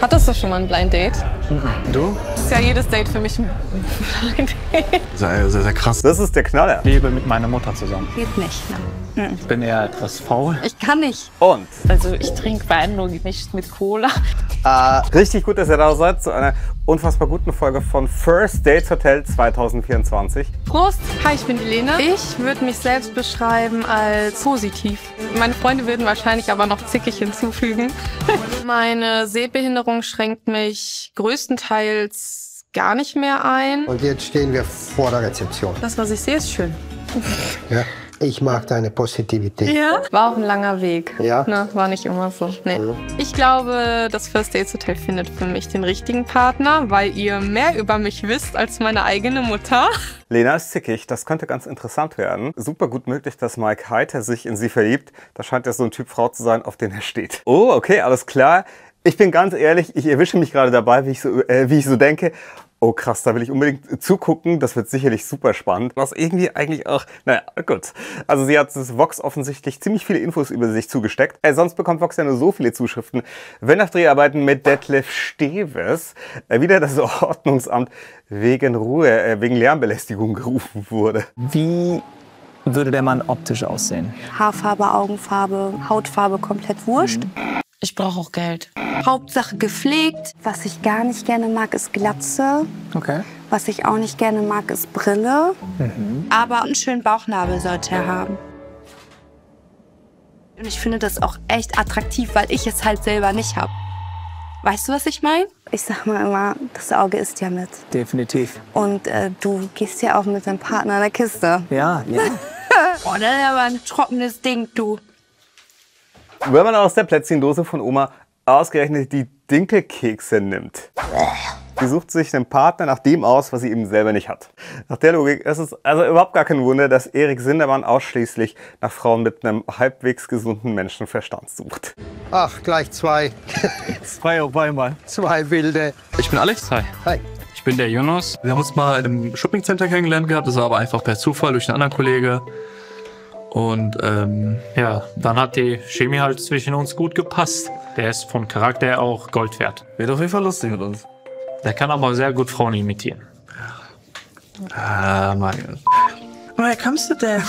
Hattest du schon mal ein Blind Date? Du? Ist ja jedes Date für mich ein Blind Date. Sehr, sehr, sehr krass. Das ist der Knaller. Ich lebe mit meiner Mutter zusammen. Geht nicht. Ne? Ich bin eher etwas faul. Ich kann nicht. Und Also ich trinke Wein nur gemischt mit Cola. äh, richtig gut, dass ihr da seid zu einer unfassbar guten Folge von First Dates Hotel 2024. Prost! Hi, ich bin die Lena. Ich würde mich selbst beschreiben als positiv. Meine Freunde würden wahrscheinlich aber noch zickig hinzufügen. Meine Sehbehinderung schränkt mich größtenteils gar nicht mehr ein. Und jetzt stehen wir vor der Rezeption. Das, was ich sehe, ist schön. Ja? Ich mag deine Positivität. Ja? War auch ein langer Weg. Ja. Ne, war nicht immer so. Nee. Ich glaube, das First Dates Hotel findet für mich den richtigen Partner, weil ihr mehr über mich wisst als meine eigene Mutter. Lena ist zickig, das könnte ganz interessant werden. Super gut möglich, dass Mike Heiter sich in sie verliebt. Das scheint ja so ein Typ Frau zu sein, auf den er steht. Oh, okay, alles klar. Ich bin ganz ehrlich, ich erwische mich gerade dabei, wie ich so, äh, wie ich so denke. Oh krass, da will ich unbedingt zugucken. Das wird sicherlich super spannend. Was irgendwie eigentlich auch, naja, gut. Also sie hat das Vox offensichtlich ziemlich viele Infos über sich zugesteckt. Äh, sonst bekommt Vox ja nur so viele Zuschriften. Wenn nach Dreharbeiten mit Detlef Steves äh, wieder das Ordnungsamt wegen Ruhe, äh, wegen Lärmbelästigung gerufen wurde. Wie würde der Mann optisch aussehen? Haarfarbe, Augenfarbe, Hautfarbe komplett wurscht. Ich brauche auch Geld. Hauptsache gepflegt. Was ich gar nicht gerne mag, ist Glatze. Okay. Was ich auch nicht gerne mag, ist Brille. Aber einen schönen Bauchnabel sollte er haben. Und ich finde das auch echt attraktiv, weil ich es halt selber nicht habe. Weißt du, was ich meine? Ich sag mal immer, das Auge ist ja mit. Definitiv. Und äh, du gehst ja auch mit deinem Partner in der Kiste. Ja, ja. Oh, das ist aber ein trockenes Ding, du. Wenn man aus der Plätzchendose von Oma ausgerechnet die Dinkelkekse nimmt. Sie sucht sich einen Partner nach dem aus, was sie eben selber nicht hat. Nach der Logik ist es also überhaupt gar kein Wunder, dass Erik Sindermann ausschließlich nach Frauen mit einem halbwegs gesunden Menschenverstand sucht. Ach, gleich zwei. Zwei auf einmal. Zwei Wilde. Ich bin Alex, hi. Hi. Ich bin der Jonas. Wir haben uns mal einem Shoppingcenter kennengelernt gehabt. Das war aber einfach per Zufall durch einen anderen Kollege. Und ähm, ja, dann hat die Chemie halt zwischen uns gut gepasst. Der ist von Charakter her auch Gold wert. Wird auf jeden Fall lustig mit uns. Der kann aber sehr gut Frauen imitieren. Ah, mein Gott. Woher kommst du denn?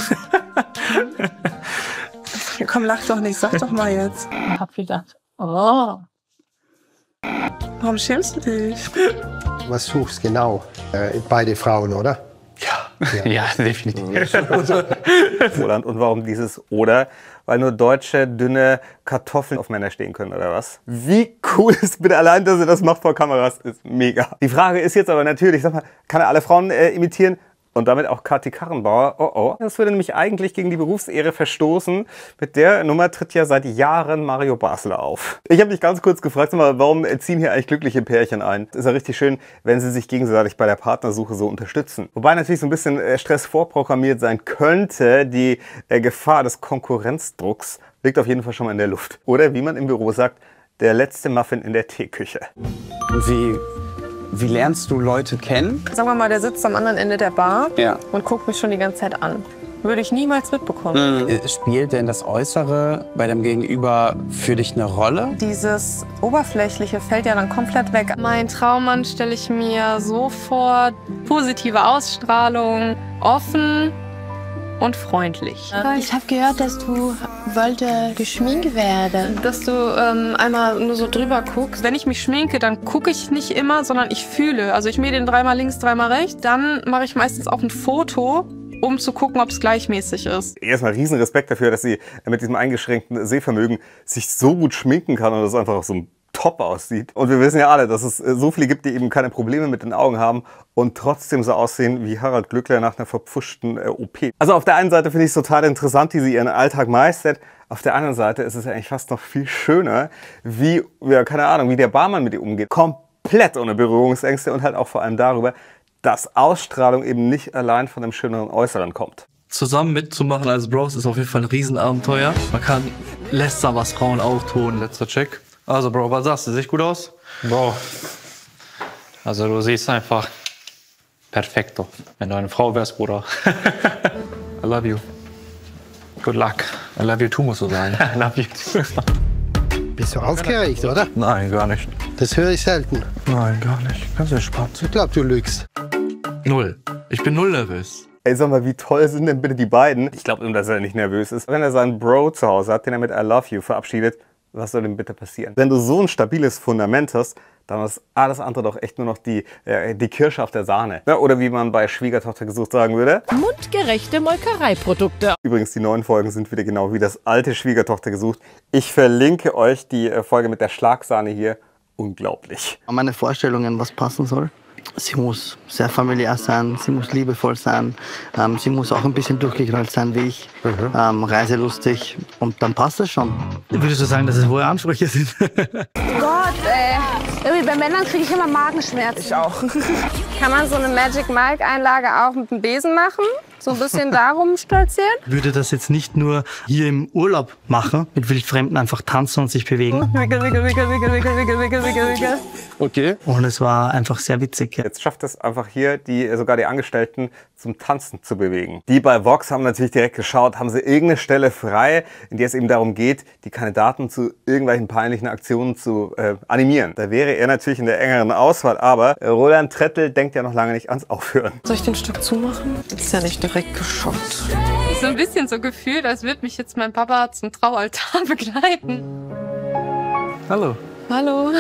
Komm, lach doch nicht, sag doch mal jetzt. Hab gedacht, oh. Warum schämst du dich? Was suchst genau? Äh, beide Frauen, oder? Ja, definitiv. Roland, und warum dieses oder? Weil nur deutsche, dünne Kartoffeln auf Männer stehen können, oder was? Wie cool ist bitte allein, dass er das macht vor Kameras, ist mega. Die Frage ist jetzt aber natürlich, sag mal, kann er alle Frauen äh, imitieren? Und damit auch Kathi Karrenbauer. Oh oh. Das würde nämlich eigentlich gegen die Berufsehre verstoßen. Mit der Nummer tritt ja seit Jahren Mario Basler auf. Ich habe mich ganz kurz gefragt, warum ziehen hier eigentlich glückliche Pärchen ein? Ist ja richtig schön, wenn sie sich gegenseitig bei der Partnersuche so unterstützen. Wobei natürlich so ein bisschen äh, Stress vorprogrammiert sein könnte. Die äh, Gefahr des Konkurrenzdrucks liegt auf jeden Fall schon mal in der Luft. Oder wie man im Büro sagt, der letzte Muffin in der Teeküche. Wie, wie lernst du Leute kennen? Sagen wir mal, der sitzt am anderen Ende der Bar Ja. und guckt mich schon die ganze Zeit an. Würde ich niemals mitbekommen. Äh, Spielt denn das Äußere bei dem Gegenüber für dich eine Rolle? Dieses Oberflächliche fällt ja dann komplett weg. Mein Traummann stelle ich mir so vor, positive Ausstrahlung, offen und freundlich. Ich habe gehört, dass du wollte geschminkt werden. Dass du ähm, einmal nur so drüber guckst. Wenn ich mich schminke, dann gucke ich nicht immer, sondern ich fühle. Also ich mähe den dreimal links, dreimal rechts. Dann mache ich meistens auch ein Foto, um zu gucken, ob es gleichmäßig ist. Erstmal riesen Respekt dafür, dass sie mit diesem eingeschränkten Sehvermögen sich so gut schminken kann und das einfach auch so top aussieht. Und wir wissen ja alle, dass es äh, so viele gibt, die eben keine Probleme mit den Augen haben und trotzdem so aussehen wie Harald Glückler nach einer verpfuschten äh, OP. Also auf der einen Seite finde ich es total interessant, wie sie ihren Alltag meistert. Auf der anderen Seite ist es ja eigentlich fast noch viel schöner, wie, ja, keine Ahnung, wie der Barmann mit ihr umgeht. Komplett ohne Berührungsängste und halt auch vor allem darüber, dass Ausstrahlung eben nicht allein von dem schöneren Äußeren kommt. Zusammen mitzumachen als Bros ist auf jeden Fall ein Riesenabenteuer. Man kann lästern, was Frauen auch tun. Letzter Check. Also Bro, was sagst du? Sieht gut aus? Bro. Also du siehst einfach perfekto. Wenn du eine Frau wärst, Bruder. I love you. Good luck. I love you too, musst du sagen. I love you too. Bist du aufgeregt, oder? Nein, gar nicht. Das höre ich selten. Nein, gar nicht. Ganz entspannt. Ich glaube, du lügst. Null. Ich bin null nervös. Ey, sag mal, wie toll sind denn bitte die beiden? Ich glaube ihm, dass er nicht nervös ist. Wenn er seinen Bro zu Hause hat, den er mit I love you verabschiedet, was soll denn bitte passieren? Wenn du so ein stabiles Fundament hast, dann ist alles andere doch echt nur noch die, äh, die Kirsche auf der Sahne. Ja, oder wie man bei Schwiegertochter gesucht sagen würde. Mundgerechte Molkereiprodukte. Übrigens, die neuen Folgen sind wieder genau wie das alte Schwiegertochter gesucht. Ich verlinke euch die äh, Folge mit der Schlagsahne hier. Unglaublich. Meine Vorstellungen, was passen soll. Sie muss sehr familiär sein, sie muss liebevoll sein, ähm, sie muss auch ein bisschen durchgeknallt sein wie ich, ähm, reiselustig und dann passt es schon. Würdest du sagen, dass es hohe Ansprüche sind? Gott, ey. Irgendwie bei Männern kriege ich immer Magenschmerzen. Ich auch. Kann man so eine Magic Mike Einlage auch mit dem Besen machen? So ein bisschen darum stolzieren? Würde das jetzt nicht nur hier im Urlaub machen, mit Wildfremden einfach tanzen und sich bewegen. Wickel, wickel, wickel, wickel, wickel, wickel, wickel, wickel, wickel. Okay. Und es war einfach sehr witzig. Ja. Jetzt schafft es einfach hier, die, sogar die Angestellten zum Tanzen zu bewegen. Die bei Vox haben natürlich direkt geschaut, haben sie irgendeine Stelle frei, in der es eben darum geht, die Kandidaten zu irgendwelchen peinlichen Aktionen zu äh, animieren. Da wäre er natürlich in der engeren Auswahl, aber Roland Trettel denkt ja noch lange nicht ans Aufhören. Soll ich den Stück zumachen? Ist ja nicht direkt geschockt. So ein bisschen so gefühlt, als würde mich jetzt mein Papa zum Traualtar begleiten. Hallo. Hallo.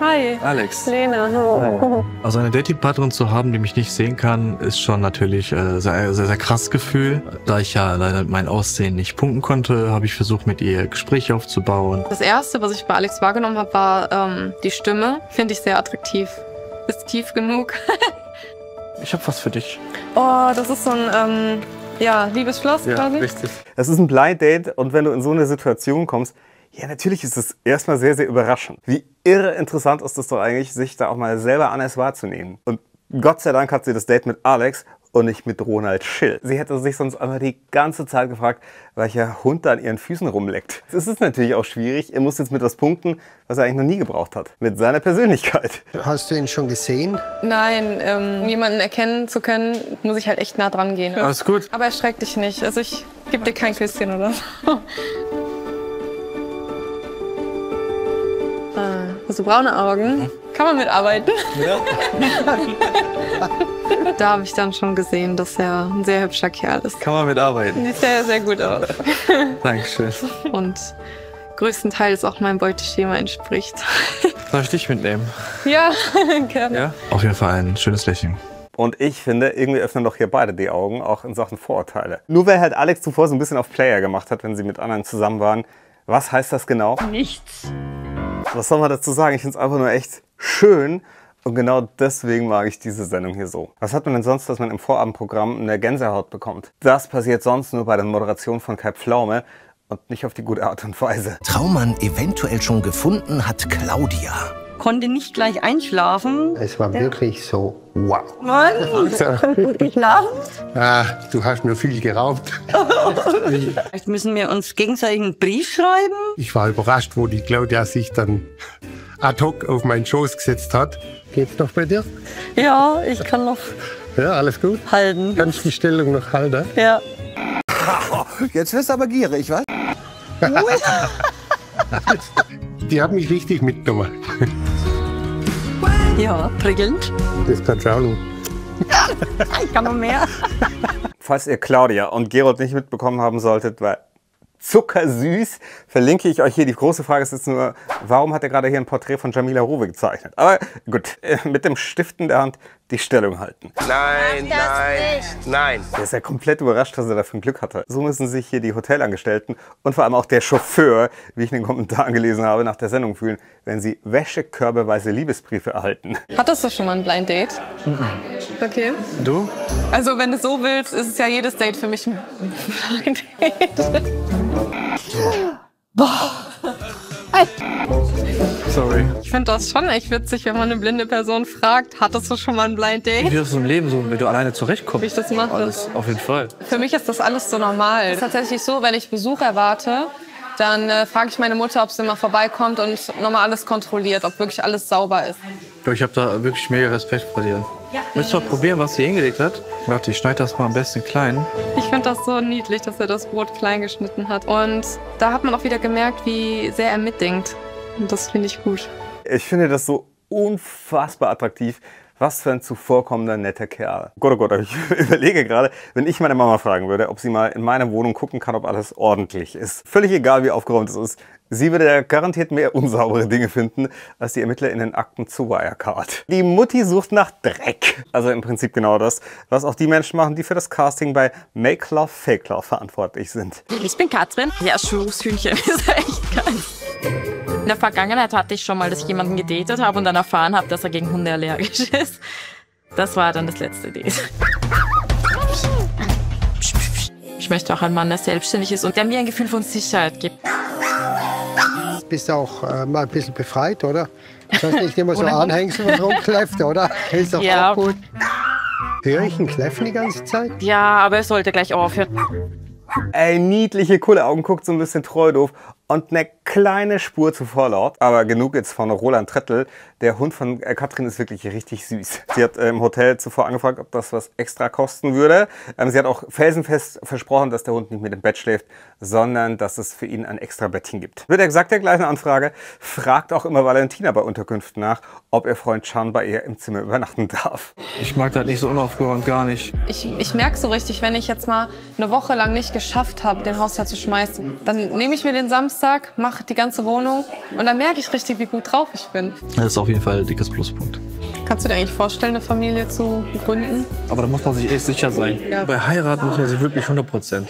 Hi. Alex. Lena. Hallo. Also eine Datingpartnerin zu haben, die mich nicht sehen kann, ist schon natürlich äh, sehr, sehr, sehr krass Gefühl. Da ich ja leider mein Aussehen nicht punkten konnte, habe ich versucht, mit ihr Gespräche aufzubauen. Das erste, was ich bei Alex wahrgenommen habe, war ähm, die Stimme. Finde ich sehr attraktiv. Ist tief genug. Ich hab was für dich. Oh, das ist so ein ähm, ja, Liebesschloss quasi. richtig. Das ist ein Blind Date und wenn du in so eine Situation kommst, ja, natürlich ist es erstmal sehr, sehr überraschend. Wie irre interessant ist es doch eigentlich, sich da auch mal selber anders wahrzunehmen. Und Gott sei Dank hat sie das Date mit Alex und nicht mit Ronald Schill. Sie hätte sich sonst einfach die ganze Zeit gefragt, welcher Hund da an ihren Füßen rumleckt. Es ist natürlich auch schwierig. Er muss jetzt mit was punkten, was er eigentlich noch nie gebraucht hat. Mit seiner Persönlichkeit. Hast du ihn schon gesehen? Nein, ähm, jemanden erkennen zu können, muss ich halt echt nah dran gehen. Alles gut. Aber erschreck dich nicht. Also ich gebe dir kein Küsschen oder so. Ah, so braune Augen. Kann man mitarbeiten. Ja. Da habe ich dann schon gesehen, dass er ein sehr hübscher Kerl ist. Kann man mitarbeiten. Sieht sehr, sehr gut aus. Dankeschön. Und größtenteils auch meinem Beuteschema entspricht. Soll ich dich mitnehmen? Ja, gerne. Ja? Auf jeden Fall ein schönes Lächeln. Und ich finde, irgendwie öffnen doch hier beide die Augen, auch in Sachen Vorurteile. Nur weil halt Alex zuvor so ein bisschen auf Player gemacht hat, wenn sie mit anderen zusammen waren. Was heißt das genau? Nichts. Was soll man dazu sagen? Ich finde es einfach nur echt schön. Und genau deswegen mag ich diese Sendung hier so. Was hat man denn sonst, dass man im Vorabendprogramm eine Gänsehaut bekommt? Das passiert sonst nur bei der Moderation von Kai Pflaume und nicht auf die gute Art und Weise. Traummann eventuell schon gefunden hat Claudia. Konnte nicht gleich einschlafen. Es war wirklich so, wow. Mann, gut geschlafen. Ah, du hast mir viel geraubt. Vielleicht müssen wir uns gegenseitig einen Brief schreiben. Ich war überrascht, wo die Claudia sich dann ad hoc auf meinen Schoß gesetzt hat. Geht's noch bei dir? Ja, ich kann noch Ja, alles gut. halten. Kannst die Stellung noch halten? Ja. Jetzt wirst du aber gierig, was? Die hat mich richtig mitgenommen. Ja, prickelnd. Das auch noch. Ich kann noch mehr. Falls ihr Claudia und Gerold nicht mitbekommen haben solltet, weil zuckersüß, verlinke ich euch hier. Die große Frage ist jetzt nur, warum hat er gerade hier ein Porträt von Jamila Rowe gezeichnet? Aber gut, äh, mit dem Stift in der Hand die Stellung halten. Nein, nein, nein. Der ist ja komplett überrascht, was er da für ein Glück hatte. So müssen sich hier die Hotelangestellten und vor allem auch der Chauffeur, wie ich in den Kommentaren gelesen habe, nach der Sendung fühlen, wenn sie wäschekörbeweise Liebesbriefe erhalten. Hattest du schon mal ein Blind Date? Okay. Du? Also wenn du so willst, ist es ja jedes Date für mich ein Blind Date. Sorry. Ich finde das schon echt witzig, wenn man eine blinde Person fragt, hattest du schon mal ein Blind Wie Date? wirst du im Leben so, wenn du alleine zurechtkommst? Wie ich das mache? Alles, auf jeden Fall. Für mich ist das alles so normal. Es ist tatsächlich so, wenn ich Besuch erwarte, dann äh, frage ich meine Mutter, ob sie mal vorbeikommt und nochmal alles kontrolliert, ob wirklich alles sauber ist. Ich habe da wirklich mega Respekt vor dir. Willst du mal probieren, was sie hingelegt hat? Warte, ich schneide das mal am besten klein. Ich finde das so niedlich, dass er das Brot klein geschnitten hat. Und da hat man auch wieder gemerkt, wie sehr er mitdenkt. Und das finde ich gut. Ich finde das so unfassbar attraktiv. Was für ein zuvorkommender, netter Kerl. Gott, oh Gott, ich überlege gerade, wenn ich meine Mama fragen würde, ob sie mal in meiner Wohnung gucken kann, ob alles ordentlich ist. Völlig egal, wie aufgeräumt es ist. Sie würde ja garantiert mehr unsaubere Dinge finden, als die Ermittler in den Akten zu Wirecard. Die Mutti sucht nach Dreck. Also im Prinzip genau das, was auch die Menschen machen, die für das Casting bei Make Love, Fake Love verantwortlich sind. Ich bin Katrin. Ja, Schulhühnchen ist echt geil. In der Vergangenheit hatte ich schon mal, dass ich jemanden gedatet habe und dann erfahren habe, dass er gegen Hunde allergisch ist. Das war dann das letzte Date. Ich möchte auch einen Mann, der selbstständig ist und der mir ein Gefühl von Sicherheit gibt. Bist du auch äh, mal ein bisschen befreit, oder? Das heißt nicht immer so anhängst und rumkläfft, oder? Ist doch Ja. auch gut. Höre ich ihn kläffen die ganze Zeit? Ja, aber er sollte gleich aufhören. Ey, niedliche, coole Augen, guckt so ein bisschen treu doof und eine kleine Spur zu vorlaut. Aber genug jetzt von Roland Trettel. Der Hund von äh, Katrin ist wirklich richtig süß. Sie hat im Hotel zuvor angefragt, ob das was extra kosten würde. Ähm, sie hat auch felsenfest versprochen, dass der Hund nicht mit im Bett schläft, sondern dass es für ihn ein extra Bettchen gibt. Wird exakt der gleichen Anfrage, fragt auch immer Valentina bei Unterkünften nach, ob ihr Freund Chan bei ihr im Zimmer übernachten darf. Ich mag das nicht so unaufgeräumt, gar nicht. Ich, ich merke so richtig, wenn ich jetzt mal eine Woche lang nicht geschafft habe, den Haushalt zu schmeißen, dann nehme ich mir den Samstag, mache die ganze Wohnung und dann merke ich richtig, wie gut drauf ich bin. Das ist auf jeden Fall ein dickes Pluspunkt. Kannst du dir eigentlich vorstellen, eine Familie zu gründen? Aber da muss man sich echt sicher sein. Ja. Bei Heirat muss man sich wirklich 100 Prozent.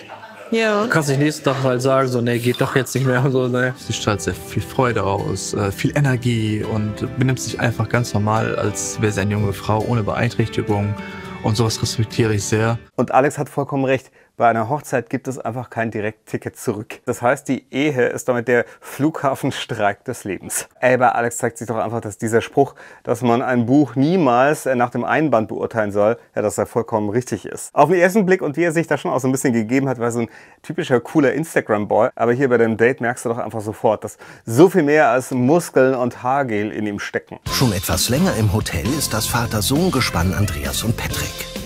Ja. Du kannst nicht nächsten Tag halt sagen, so, nee, geht doch jetzt nicht mehr und so, ne. Sie strahlt sehr viel Freude aus, äh, viel Energie und benimmt sich einfach ganz normal, als wäre sie eine junge Frau ohne Beeinträchtigung. Und sowas respektiere ich sehr. Und Alex hat vollkommen recht. Bei einer Hochzeit gibt es einfach kein Direktticket zurück. Das heißt, die Ehe ist damit der Flughafenstreik des Lebens. Ey, bei Alex zeigt sich doch einfach, dass dieser Spruch, dass man ein Buch niemals äh, nach dem Einband beurteilen soll, ja, dass er vollkommen richtig ist. Auf den ersten Blick und wie er sich da schon auch so ein bisschen gegeben hat, war so ein typischer cooler Instagram-Boy. Aber hier bei dem Date merkst du doch einfach sofort, dass so viel mehr als Muskeln und Haargel in ihm stecken. Schon etwas länger im Hotel ist das Vater-Sohn-Gespann Andreas und Patrick.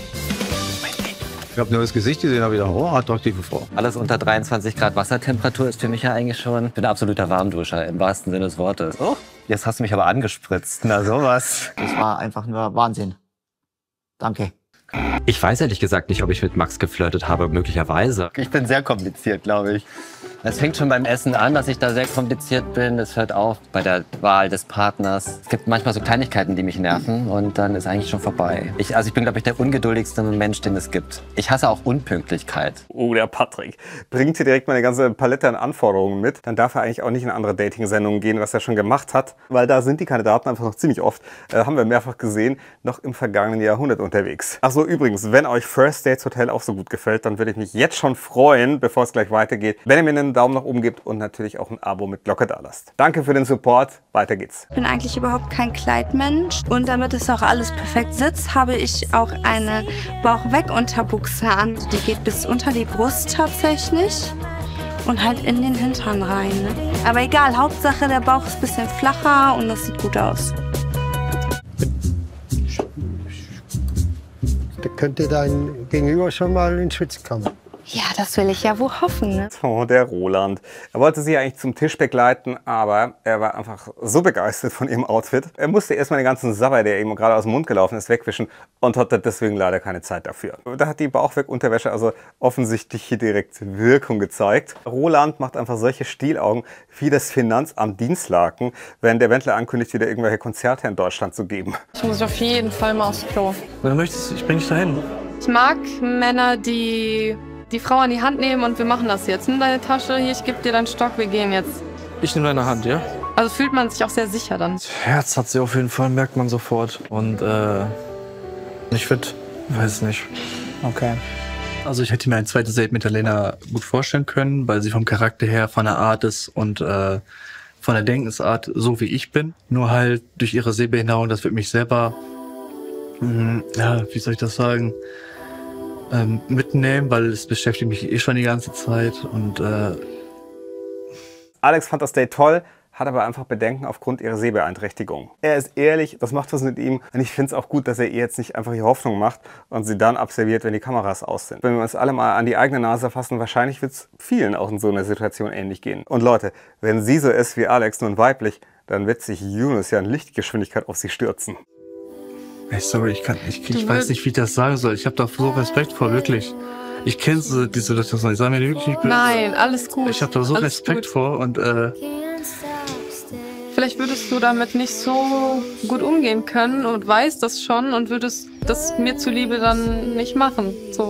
Ich habe nur das Gesicht gesehen, habe wieder, oh, attraktive Frau. Alles unter 23 Grad Wassertemperatur ist für mich ja eigentlich schon. Ich bin ein absoluter Warmduscher im wahrsten Sinne des Wortes. Oh, jetzt hast du mich aber angespritzt. Na sowas. Das war einfach nur Wahnsinn. Danke. Ich weiß ehrlich gesagt nicht, ob ich mit Max geflirtet habe, möglicherweise. Ich bin sehr kompliziert, glaube ich. Es fängt schon beim Essen an, dass ich da sehr kompliziert bin. Es hört auf bei der Wahl des Partners. Es gibt manchmal so Kleinigkeiten, die mich nerven und dann ist eigentlich schon vorbei. Ich, also ich bin, glaube ich, der ungeduldigste Mensch, den es gibt. Ich hasse auch Unpünktlichkeit. Oh, der Patrick bringt hier direkt mal eine ganze Palette an Anforderungen mit. Dann darf er eigentlich auch nicht in andere Dating-Sendungen gehen, was er schon gemacht hat, weil da sind die Kandidaten einfach noch ziemlich oft, äh, haben wir mehrfach gesehen, noch im vergangenen Jahrhundert unterwegs. Ach so, übrigens, wenn euch First Dates Hotel auch so gut gefällt, dann würde ich mich jetzt schon freuen, bevor es gleich weitergeht, wenn ihr mir einen Daumen nach oben gebt und natürlich auch ein Abo mit Glocke da lasst. Danke für den Support. Weiter geht's. Ich bin eigentlich überhaupt kein Kleidmensch. Und damit es auch alles perfekt sitzt, habe ich auch eine Bauch-weg-Unterbuchse an. Die geht bis unter die Brust tatsächlich. Und halt in den Hintern rein. Ne? Aber egal, Hauptsache der Bauch ist ein bisschen flacher und das sieht gut aus. Da könnte dein Gegenüber schon mal in Schwitz kommen. Ja, das will ich ja wohl hoffen. Ne? Oh, der Roland. Er wollte sie eigentlich zum Tisch begleiten, aber er war einfach so begeistert von ihrem Outfit. Er musste erstmal den ganzen Sabber, der ihm gerade aus dem Mund gelaufen ist, wegwischen und hatte deswegen leider keine Zeit dafür. Da hat die Bauchweg-Unterwäsche also offensichtlich hier direkt Wirkung gezeigt. Roland macht einfach solche Stielaugen wie das Finanzamt Dienstlaken, wenn der Wendler ankündigt, wieder irgendwelche Konzerte in Deutschland zu geben. Ich muss auf jeden Fall mal aufs Klo. Wenn du möchtest, ich bring dich dahin. Ich mag Männer, die die Frau an die Hand nehmen und wir machen das jetzt. Nimm deine Tasche, hier, ich gebe dir deinen Stock, wir gehen jetzt. Ich nehme deine Hand, ja? Also fühlt man sich auch sehr sicher dann. Herz hat sie auf jeden Fall, merkt man sofort. Und äh, ich würde, weiß nicht. Okay. Also ich hätte mir ein zweites Date mit der Lena gut vorstellen können, weil sie vom Charakter her, von der Art ist und äh, von der Denkensart so wie ich bin. Nur halt durch ihre Sehbehinderung, das wird mich selber, mh, ja, wie soll ich das sagen, ähm, mitnehmen, weil es beschäftigt mich eh schon die ganze Zeit und äh, Alex fand das Date toll, hat aber einfach Bedenken aufgrund ihrer Sehbeeinträchtigung. Er ist ehrlich, das macht was mit ihm und ich finde es auch gut, dass er ihr jetzt nicht einfach die Hoffnung macht und sie dann abserviert, wenn die Kameras aus sind. Wenn wir uns alle mal an die eigene Nase fassen, wahrscheinlich wird es vielen auch in so einer Situation ähnlich gehen. Und Leute, wenn sie so ist wie Alex, nun weiblich, dann wird sich Yunus ja in Lichtgeschwindigkeit auf sie stürzen. Ey, sorry, ich, kann, ich, ich weiß nicht, wie ich das sagen soll. Ich habe da so Respekt vor, wirklich. Ich kenne so die Situation. Ich sage mir wirklich nicht böse. Nein, alles gut. Ich habe da so alles Respekt gut. vor und äh, Vielleicht würdest du damit nicht so gut umgehen können und weißt das schon und würdest das mir zuliebe dann nicht machen. So.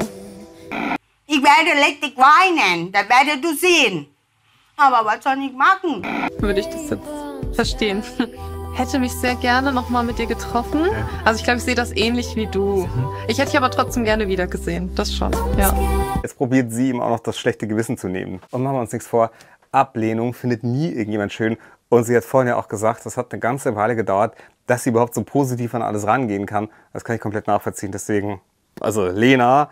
Ich werde richtig weinen, das werdet du sehen. Aber was soll ich machen? Würde ich das jetzt verstehen. Hätte mich sehr gerne nochmal mit dir getroffen. Also ich glaube, ich sehe das ähnlich wie du. Ich hätte dich aber trotzdem gerne wieder gesehen. Das schon, ja. Jetzt probiert sie ihm auch noch das schlechte Gewissen zu nehmen. Und machen wir uns nichts vor, Ablehnung findet nie irgendjemand schön. Und sie hat vorhin ja auch gesagt, das hat eine ganze Weile gedauert, dass sie überhaupt so positiv an alles rangehen kann. Das kann ich komplett nachvollziehen. Deswegen, also Lena,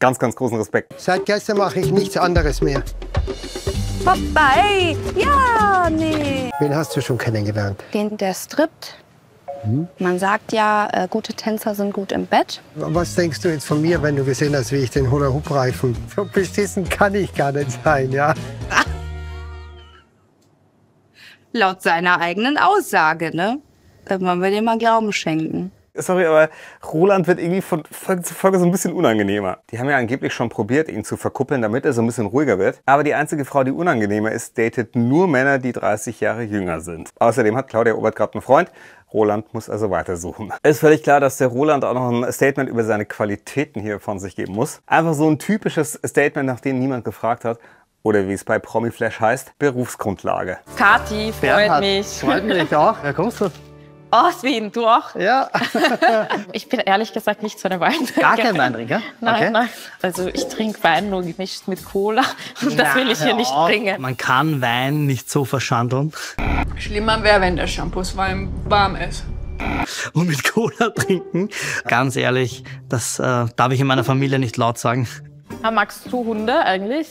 ganz, ganz großen Respekt. Seit gestern mache ich nichts anderes mehr. Vorbei! Ja, nee. Wen hast du schon kennengelernt? Den, der strippt. Man sagt ja, äh, gute Tänzer sind gut im Bett. Was denkst du jetzt von mir, wenn du gesehen hast, wie ich den Hula-Hoop-Reifen? So beschissen kann ich gar nicht sein, ja? Laut seiner eigenen Aussage, ne? Da wollen wir dir mal Glauben schenken. Sorry, aber Roland wird irgendwie von Folge zu Folge so ein bisschen unangenehmer. Die haben ja angeblich schon probiert, ihn zu verkuppeln, damit er so ein bisschen ruhiger wird. Aber die einzige Frau, die unangenehmer ist, datet nur Männer, die 30 Jahre jünger sind. Außerdem hat Claudia Obert gerade einen Freund. Roland muss also weitersuchen. Ist völlig klar, dass der Roland auch noch ein Statement über seine Qualitäten hier von sich geben muss. Einfach so ein typisches Statement, nach dem niemand gefragt hat. Oder wie es bei Promiflash heißt, Berufsgrundlage. Kathi, freut Bernhard, mich. freut mich auch. Wer kommst du? Aus Wien, du auch? Ja. ich bin ehrlich gesagt nicht so eine Weintrinker. Gar kein Weintrinker? Nein, Okay. nein. Also ich trinke Wein nur gemischt mit Cola. Und das will ich hier nicht bringen. Man kann Wein nicht so verschandeln. Schlimmer wäre, wenn der Shampooswein warm ist. Und mit Cola trinken. Ganz ehrlich, das äh, darf ich in meiner Familie nicht laut sagen. Ah, magst du Hunde eigentlich?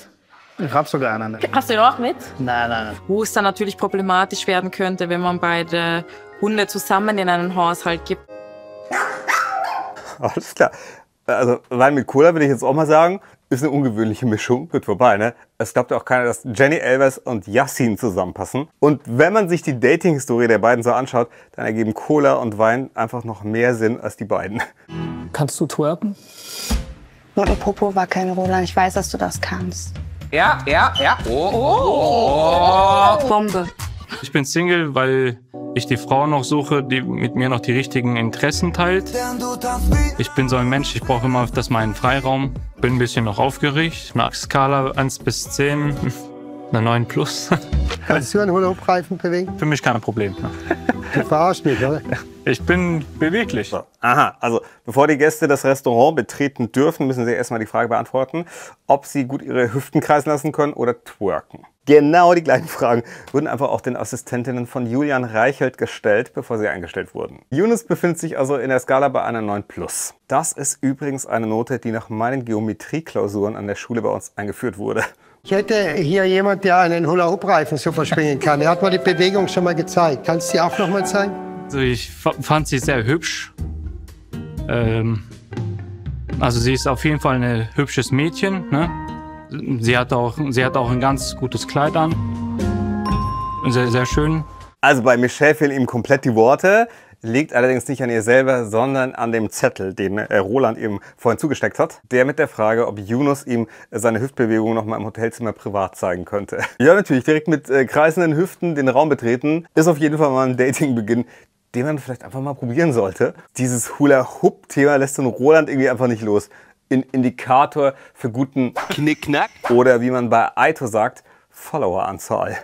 Ich hab sogar einen. Hast du ihn auch mit? Nein, nein, nein. Wo es dann natürlich problematisch werden könnte, wenn man beide Hunde zusammen in einen Haushalt gibt. Alles klar. Also Wein mit Cola würde ich jetzt auch mal sagen, ist eine ungewöhnliche Mischung. Wird vorbei, ne? Es glaubt ja auch keiner, dass Jenny Elvers und Yassin zusammenpassen. Und wenn man sich die Dating-Historie der beiden so anschaut, dann ergeben Cola und Wein einfach noch mehr Sinn als die beiden. Kannst du twerken? Nur ein Popo war kein Roland. Ich weiß, dass du das kannst. Ja, ja, ja. Oh. Bombe. Ich bin Single, weil ich die Frau noch suche, die mit mir noch die richtigen Interessen teilt. Ich bin so ein Mensch, ich brauche immer öfters meinen Freiraum. Bin ein bisschen noch aufgeregt. Mag Skala 1 bis 10. Eine 9 plus. Kannst du einen Hula-Hoop-Reifen bewegen? Für mich kein Problem. Du verarschst mich, oder? Ich bin beweglich. Aha, also bevor die Gäste das Restaurant betreten dürfen, müssen sie erstmal die Frage beantworten, ob sie gut ihre Hüften kreisen lassen können oder twerken. Genau die gleichen Fragen wurden einfach auch den Assistentinnen von Julian Reichelt gestellt, bevor sie eingestellt wurden. Yunus befindet sich also in der Skala bei einer 9 plus. Das ist übrigens eine Note, die nach meinen Geometrieklausuren an der Schule bei uns eingeführt wurde. Ich hätte hier jemand, der einen Hula-Hoop-Reifen so verspringen kann. Er hat mir die Bewegung schon mal gezeigt. Kannst du sie auch noch mal zeigen? Also ich fa- fand sie sehr hübsch. Ähm, also sie ist auf jeden Fall ein hübsches Mädchen. Ne? Sie, hat auch, sie hat auch ein ganz gutes Kleid an. Sehr, sehr schön. Also bei Michelle fehlen ihm komplett die Worte. Liegt allerdings nicht an ihr selber, sondern an dem Zettel, den äh, Roland ihm vorhin zugesteckt hat. Der mit der Frage, ob Yunus ihm seine Hüftbewegung noch mal im Hotelzimmer privat zeigen könnte. Ja, natürlich, direkt mit äh, kreisenden Hüften den Raum betreten. Ist auf jeden Fall mal ein Datingbeginn, den man vielleicht einfach mal probieren sollte. Dieses Hula-Hoop-Thema lässt den Roland irgendwie einfach nicht los. Ein Indikator für guten Knickknack. Oder wie man bei Aito sagt, Followeranzahl.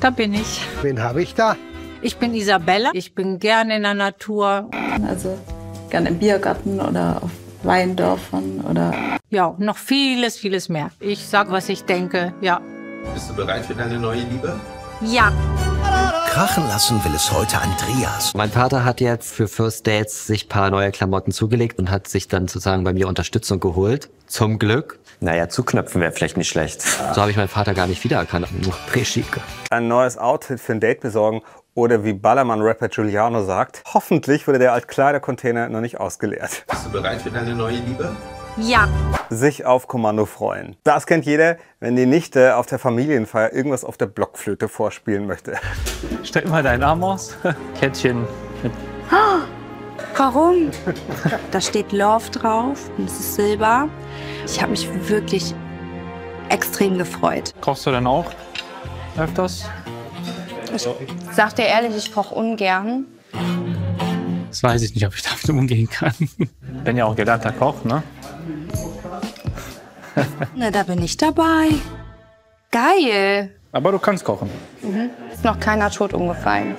Da bin ich. Wen habe ich da? Ich bin Isabella. Ich bin gerne in der Natur. Also gerne im Biergarten oder auf Weindörfern oder. Ja, noch vieles, vieles mehr. Ich sag, was ich denke. Ja. Bist du bereit für deine neue Liebe? Ja. Krachen lassen will es heute Andreas. Mein Vater hat jetzt für First Dates sich ein paar neue Klamotten zugelegt und hat sich dann sozusagen bei mir Unterstützung geholt. Zum Glück. Naja, zuknöpfen wäre vielleicht nicht schlecht. So habe ich meinen Vater gar nicht wiedererkannt. Nur Pré-Chic. Ein neues Outfit für ein Date besorgen oder wie Ballermann-Rapper Giuliano sagt, hoffentlich wurde der Altkleidercontainer noch nicht ausgeleert. Bist du bereit für deine neue Liebe? Ja. Sich auf Kommando freuen. Das kennt jeder, wenn die Nichte auf der Familienfeier irgendwas auf der Blockflöte vorspielen möchte. Streck mal deinen Arm aus. Kettchen Warum? Da steht Love drauf und es ist Silber. Ich habe mich wirklich extrem gefreut. Kochst du denn auch öfters? Ich sag dir ehrlich, ich koche ungern. Das weiß ich nicht, ob ich damit umgehen kann. Bin ja auch gelernter Koch, ne? Na, da bin ich dabei. Geil. Aber du kannst kochen. Mhm. Ist noch keiner tot umgefallen.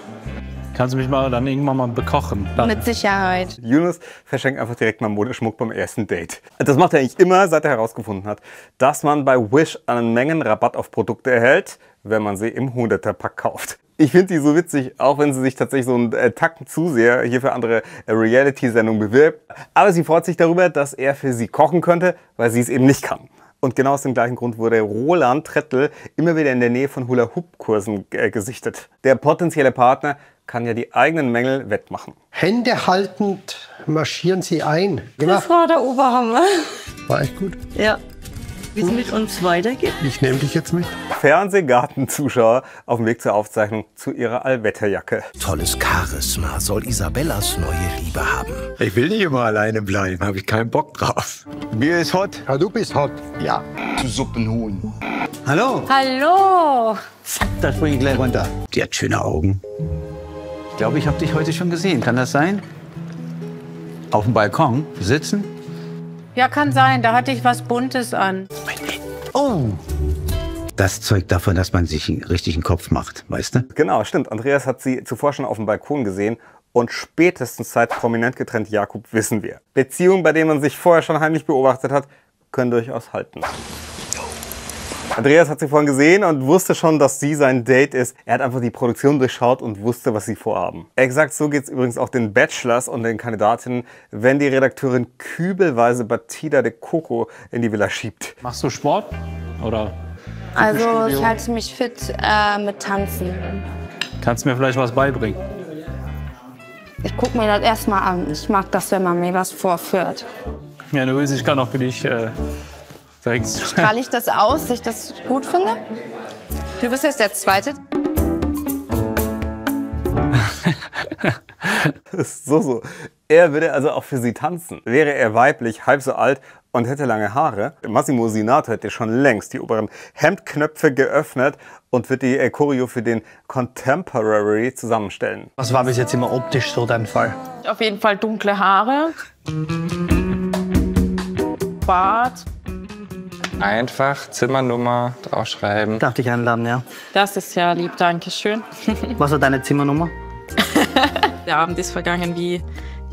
Kannst du mich mal dann irgendwann mal bekochen? Dann. Mit Sicherheit. Yunus verschenkt einfach direkt mal Modeschmuck beim ersten Date. Das macht er eigentlich immer, seit er herausgefunden hat, dass man bei Wish einen Mengenrabatt auf Produkte erhält, wenn man sie im 100er-Pack kauft. Ich finde die so witzig, auch wenn sie sich tatsächlich so einen äh, Tacken zu sehr hier für andere äh, Reality-Sendungen bewirbt. Aber sie freut sich darüber, dass er für sie kochen könnte, weil sie es eben nicht kann. Und genau aus dem gleichen Grund wurde Roland Trettel immer wieder in der Nähe von Hula-Hoop-Kursen äh, gesichtet. Der potenzielle Partner kann ja die eigenen Mängel wettmachen. Hände haltend marschieren sie ein. Das war der Oberhammer. War echt gut. Ja. Wie es mit uns weitergeht. Ich nehme dich jetzt mit. Fernsehgartenzuschauer auf dem Weg zur Aufzeichnung zu ihrer Allwetterjacke. Tolles Charisma soll Isabellas neue Liebe haben. Ich will nicht immer alleine bleiben, habe ich keinen Bock drauf. Bier ist hot. Ja, du bist hot. Ja. Zu Suppenhuhn. Hallo. Hallo. Das bringe ich gleich runter. Die hat schöne Augen. Ich glaube, ich habe dich heute schon gesehen. Kann das sein? Auf dem Balkon sitzen? Ja, kann sein. Da hatte ich was Buntes an. Oh. Das zeugt davon, dass man sich einen richtigen Kopf macht, weißt du? Genau, stimmt. Andreas hat sie zuvor schon auf dem Balkon gesehen und spätestens seit prominent getrennt Jakob wissen wir. Beziehungen, bei denen man sich vorher schon heimlich beobachtet hat, können durchaus halten. Andreas hat sie vorhin gesehen und wusste schon, dass sie sein Date ist. Er hat einfach die Produktion durchschaut und wusste, was sie vorhaben. Exakt so geht es übrigens auch den Bachelors und den Kandidatinnen, wenn die Redakteurin kübelweise Batida de Coco in die Villa schiebt. Machst du Sport? Oder Also ich halte mich fit äh, mit Tanzen. kannst du mir vielleicht was beibringen? Ich gucke mir das erstmal an. Ich mag das, wenn man mir was vorführt. Ja, du willst, ich kann auch für dich äh. Strahle ich das aus, dass ich das gut finde? Du bist jetzt der Zweite. So, so. Er würde also auch für sie tanzen. Wäre er weiblich, halb so alt und hätte lange Haare, Massimo Sinato hätte schon längst die oberen Hemdknöpfe geöffnet und wird die äh, Choreo für den Contemporary zusammenstellen. Was war bis jetzt immer optisch so dein Fall? Auf jeden Fall dunkle Haare. Bart. Einfach Zimmernummer draufschreiben. Darf dich einladen, ja. Das ist ja lieb, danke schön. Was war deine Zimmernummer? Der Abend ist vergangen wie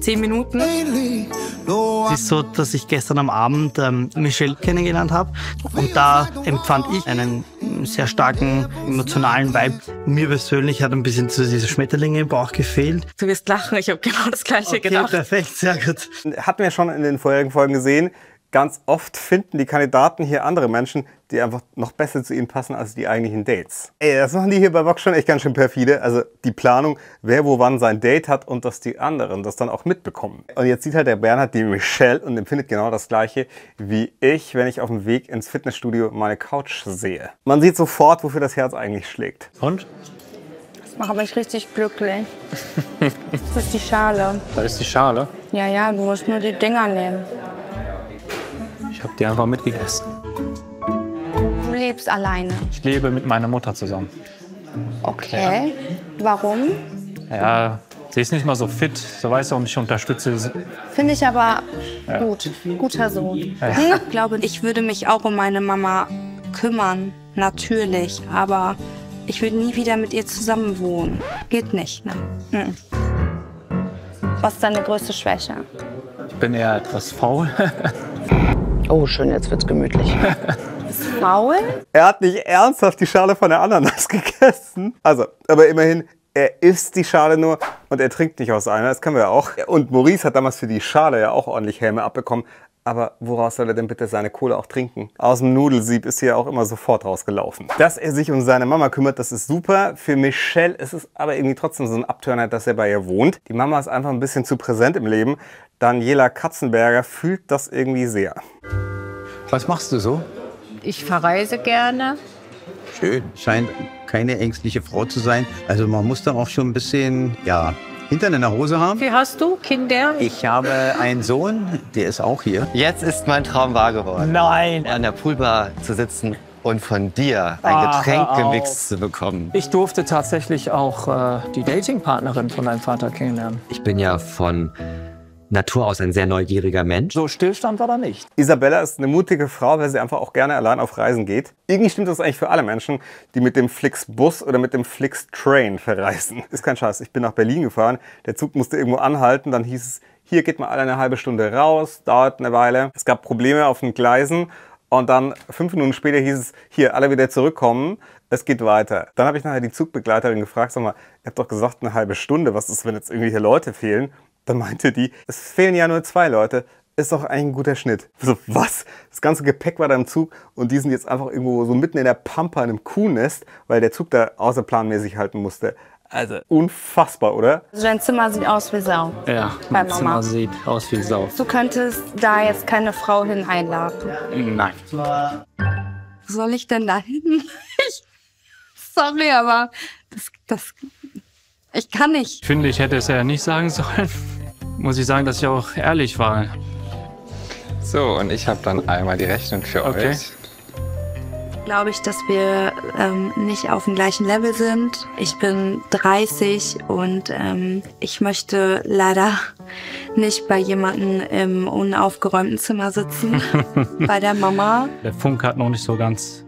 zehn Minuten. Es ist so, dass ich gestern am Abend ähm, Michelle kennengelernt habe und da empfand ich einen sehr starken emotionalen Vibe. Mir persönlich hat ein bisschen so diese Schmetterlinge im Bauch gefehlt. Du wirst lachen, ich habe genau das Gleiche Okay, gedacht. perfekt, sehr gut. Hatten wir schon in den vorherigen Folgen gesehen, ganz oft finden die Kandidaten hier andere Menschen, die einfach noch besser zu ihnen passen als die eigentlichen Dates. Ey, das machen die hier bei Vox schon echt ganz schön perfide. Also die Planung, wer wo wann sein Date hat und dass die anderen das dann auch mitbekommen. Und jetzt sieht halt der Bernhard die Michelle und empfindet genau das Gleiche wie ich, wenn ich auf dem Weg ins Fitnessstudio meine Couch sehe. Man sieht sofort, wofür das Herz eigentlich schlägt. Und? Das macht mich richtig glücklich. Das ist die Schale. Da ist die Schale. Ja, ja, du musst nur die Dinger nehmen. Ich habe die einfach mitgegessen. Du lebst alleine. Ich lebe mit meiner Mutter zusammen. Okay. Warum? Ja, sie ist nicht mal so fit. So weißt du, und ich unterstütze sie. Finde ich aber Ja. gut. Guter Sohn. Ja. Ich glaube, ich würde mich auch um meine Mama kümmern, natürlich, aber ich würde nie wieder mit ihr zusammen wohnen. Geht nicht, ne? Mhm. Was ist deine größte Schwäche? Ich bin eher etwas faul. Oh, schön, jetzt wird's gemütlich. Faul? Er hat nicht ernsthaft die Schale von der Ananas gegessen. Also, aber immerhin, Er isst die Schale nur und er trinkt nicht aus einer. Das können wir ja auch. Und Maurice hat damals für die Schale ja auch ordentlich Häme abbekommen. Aber woraus soll er denn bitte seine Kohle auch trinken? Aus dem Nudelsieb ist hier auch immer sofort rausgelaufen. Dass er sich um seine Mama kümmert, das ist super. Für Michelle ist es aber irgendwie trotzdem so ein Abturner, dass er bei ihr wohnt. Die Mama ist einfach ein bisschen zu präsent im Leben. Daniela Katzenberger fühlt das irgendwie sehr. Was machst du so? Ich verreise gerne. Schön. Scheint keine ängstliche Frau zu sein. Also man muss da auch schon ein bisschen, ja, Hintern in der Hose haben. Wie hast du Kinder? Ich habe einen Sohn, der ist auch hier. Jetzt ist mein Traum wahr geworden. Nein. An der Poolbar zu sitzen und von dir ein Ah, Getränk gemixt zu bekommen. Ich durfte tatsächlich auch äh, die Datingpartnerin von deinem Vater kennenlernen. Ich bin ja von Natur aus ein sehr neugieriger Mensch. So Stillstand war da nicht. Isabella ist eine mutige Frau, weil sie einfach auch gerne allein auf Reisen geht. Irgendwie stimmt das eigentlich für alle Menschen, die mit dem Flixbus oder mit dem Flixtrain verreisen. Ist kein Scheiß. Ich bin nach Berlin gefahren. Der Zug musste irgendwo anhalten. Dann hieß es, hier geht mal alle eine halbe Stunde raus. Dauert eine Weile. Es gab Probleme auf den Gleisen. Und dann fünf Minuten später hieß es, hier, alle wieder zurückkommen. Es geht weiter. Dann habe ich nachher die Zugbegleiterin gefragt, sag mal, ihr habt doch gesagt eine halbe Stunde. Was ist, wenn jetzt irgendwelche Leute fehlen? Dann meinte die, es fehlen ja nur zwei Leute. Ist doch ein guter Schnitt. So, was? Das ganze Gepäck war da im Zug und die sind jetzt einfach irgendwo so mitten in der Pampa in einem Kuhnest, weil der Zug da außerplanmäßig halten musste. Also unfassbar, oder? Also dein Zimmer sieht aus wie Sau. Ja, mein Mama. Zimmer sieht aus wie Sau. Du könntest da jetzt keine Frau hin einladen. Nein. Wo soll ich denn da hin? Sorry, aber das, das, ich kann nicht. Ich finde, ich hätte es ja nicht sagen sollen. Muss ich sagen, dass ich auch ehrlich war. So, und ich habe dann einmal die Rechnung für Okay. euch. Glaube ich, dass wir ähm, nicht auf dem gleichen Level sind. Ich bin 30 und ähm, ich möchte leider nicht bei jemandem im unaufgeräumten Zimmer sitzen. bei der Mama Der Funk hat noch nicht so ganz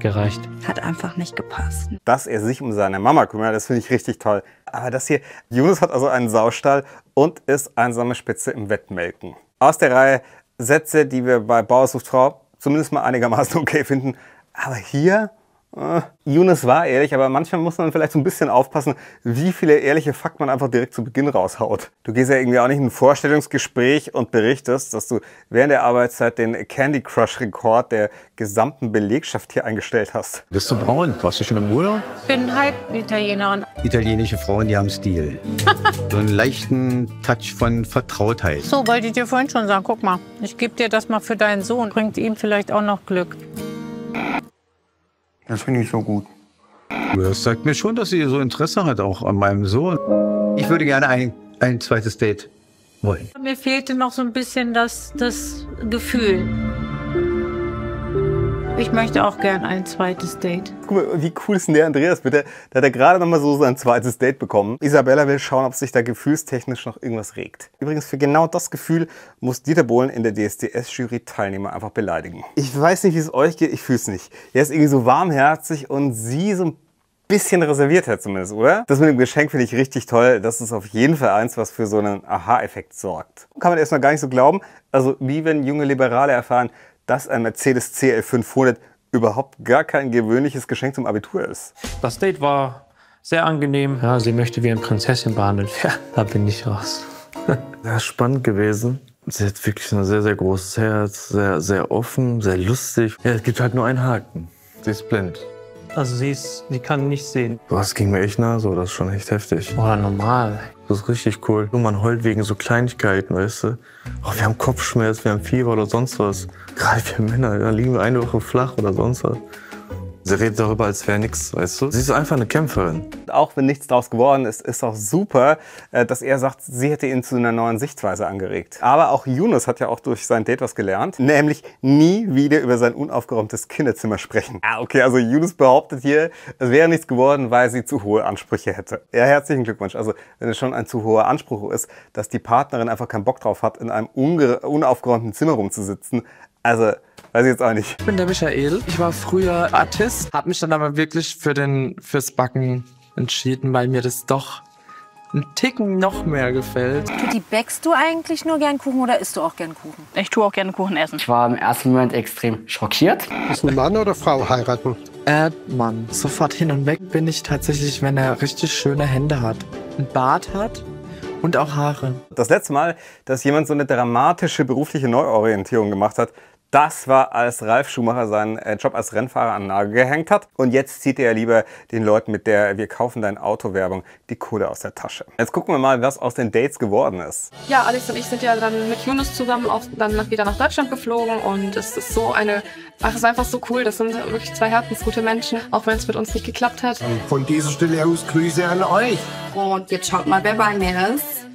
gereicht. hat einfach nicht gepasst. Dass er sich um seine Mama kümmert, das finde ich richtig toll. Aber das hier, Jonas hat also einen Saustall und ist einsame Spitze im Wettmelken. Aus der Reihe Sätze, die wir bei Bauer sucht Frau zumindest mal einigermaßen okay finden. Aber hier, äh, Jonas war ehrlich, aber manchmal muss man vielleicht so ein bisschen aufpassen, wie viele ehrliche Fakten man einfach direkt zu Beginn raushaut. Du gehst ja irgendwie auch nicht in ein Vorstellungsgespräch und berichtest, dass du während der Arbeitszeit den Candy Crush Rekord der gesamten Belegschaft hier eingestellt hast. Bist du braun? Warst du schon im Urlaub? Ich bin halb Italienerin. Italienische Frauen, die haben Stil. so einen leichten Touch von Vertrautheit. So, wollte ich dir vorhin schon sagen. Guck mal, ich gebe dir das mal für deinen Sohn. Bringt ihm vielleicht auch noch Glück. Das finde ich so gut. Das sagt mir schon, dass sie so Interesse hat auch an meinem Sohn. Ich würde gerne ein, ein zweites Date wollen. Mir fehlte noch so ein bisschen das, das Gefühl. Ich möchte auch gern ein zweites Date. Guck mal, wie cool ist denn der Andreas bitte? Da hat er gerade noch mal so sein zweites Date bekommen. Isabella will schauen, ob sich da gefühlstechnisch noch irgendwas regt. Übrigens, für genau das Gefühl muss Dieter Bohlen in der DSDS-Jury Teilnehmer einfach beleidigen. Ich weiß nicht, wie es euch geht, ich fühl's nicht. Er ist irgendwie so warmherzig und sie so ein bisschen reservierter zumindest, oder? Das mit dem Geschenk finde ich richtig toll. Das ist auf jeden Fall eins, was für so einen Aha-Effekt sorgt. Kann man erstmal gar nicht so glauben. Also wie wenn junge Liberale erfahren, dass ein Mercedes CL500 überhaupt gar kein gewöhnliches Geschenk zum Abitur ist. Das Date war sehr angenehm. Ja, sie möchte wie eine Prinzessin behandelt werden. Da bin ich raus. Sehr spannend gewesen. Sie hat wirklich ein sehr, sehr großes Herz, sehr, sehr offen, sehr lustig. Ja, es gibt halt nur einen Haken. Sie ist blind. Also sie ist, sie kann nicht sehen. Das ging mir echt nah so, das ist schon echt heftig. Oder normal. Das ist richtig cool. Und man heult wegen so Kleinigkeiten, weißt du? Oh, wir haben Kopfschmerz, wir haben Fieber oder sonst was. Gerade wir Männer, da liegen wir eine Woche flach oder sonst was. Sie redet darüber, als wäre nichts, weißt du? Sie ist einfach eine Kämpferin. Auch wenn nichts daraus geworden ist, ist auch super, äh, dass er sagt, sie hätte ihn zu einer neuen Sichtweise angeregt. Aber auch Yunus hat ja auch durch sein Date was gelernt, nämlich nie wieder über sein unaufgeräumtes Kinderzimmer sprechen. Ah, okay, also Yunus behauptet hier, es wäre nichts geworden, weil sie zu hohe Ansprüche hätte. Ja, herzlichen Glückwunsch. Also, wenn es schon ein zu hoher Anspruch ist, dass die Partnerin einfach keinen Bock drauf hat, in einem unaufgeräumten Zimmer rumzusitzen, also, weiß ich jetzt auch nicht. Ich bin der Michael. Ich war früher Artist, habe mich dann aber wirklich für den fürs Backen entschieden, weil mir das doch einen Ticken noch mehr gefällt. Tutti, backst du eigentlich nur gern Kuchen oder isst du auch gern Kuchen? Ich tue auch gerne Kuchen essen. Ich war im ersten Moment extrem schockiert. Ist ein Mann oder Frau heiraten? Erdmann. Sofort hin und weg bin ich tatsächlich, wenn er richtig schöne Hände hat. Ein Bart hat und auch Haare. Das letzte Mal, dass jemand so eine dramatische berufliche Neuorientierung gemacht hat, das war, als Ralf Schumacher seinen äh, Job als Rennfahrer an Nagel gehängt hat. Und jetzt zieht er ja lieber den Leuten mit der Wir kaufen dein Auto Werbung die Kohle aus der Tasche. Jetzt gucken wir mal, was aus den Dates geworden ist. Ja, Alex und ich sind ja dann mit Yunus zusammen auch dann wieder nach Deutschland geflogen und es ist so eine, ach, es ist einfach so cool. Das sind wirklich zwei herzensgute Menschen, auch wenn es mit uns nicht geklappt hat. Von dieser Stelle aus Grüße an euch. Und jetzt schaut mal, wer bei mir ist.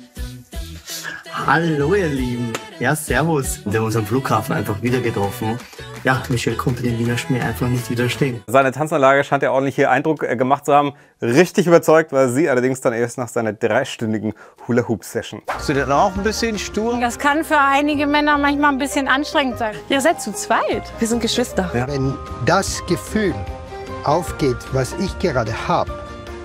Hallo ihr Lieben. Ja, servus. Wir haben uns am Flughafen einfach wieder getroffen. Ja, Michelle konnte dem Wiener Schmäh einfach nicht widerstehen. Seine Tanzanlage scheint ja ordentlich hier Eindruck äh, gemacht zu haben. Richtig überzeugt war sie allerdings dann erst nach seiner dreistündigen Hula-Hoop-Session. Bist du denn auch ein bisschen stur? Das kann für einige Männer manchmal ein bisschen anstrengend sein. Ihr seid zu zweit. Wir sind Geschwister. Wenn das Gefühl aufgeht, was ich gerade habe,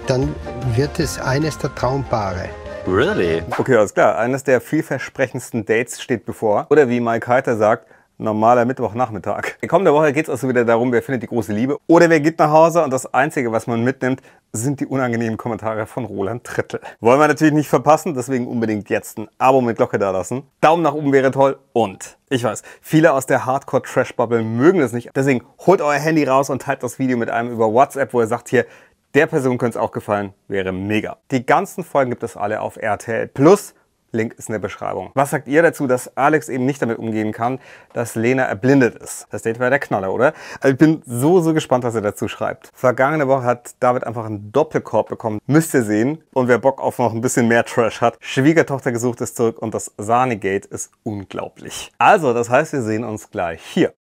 dann wird es eines der Traumpaare. Really? Okay, alles klar. Eines der vielversprechendsten Dates steht bevor. Oder wie Mike Heiter sagt, normaler Mittwochnachmittag. In kommender Woche geht es also wieder darum, wer findet die große Liebe oder wer geht nach Hause und das Einzige, was man mitnimmt, sind die unangenehmen Kommentare von Roland Trittel. Wollen wir natürlich nicht verpassen, deswegen unbedingt jetzt ein Abo mit Glocke da lassen. Daumen nach oben wäre toll und ich weiß, viele aus der Hardcore-Trash-Bubble mögen es nicht. Deswegen holt euer Handy raus und teilt das Video mit einem über WhatsApp, wo ihr sagt hier, der Person könnte es auch gefallen, wäre mega. Die ganzen Folgen gibt es alle auf RTL Plus. Link ist in der Beschreibung. Was sagt ihr dazu, dass Alex eben nicht damit umgehen kann, dass Lena erblindet ist? Das Date war der Knaller, oder? Also ich bin so, so gespannt, was er dazu schreibt. Vergangene Woche hat David einfach einen Doppelkorb bekommen. Müsst ihr sehen. Und wer Bock auf noch ein bisschen mehr Trash hat, Schwiegertochter gesucht ist zurück und das Sahnegate ist unglaublich. Also, das heißt, wir sehen uns gleich hier.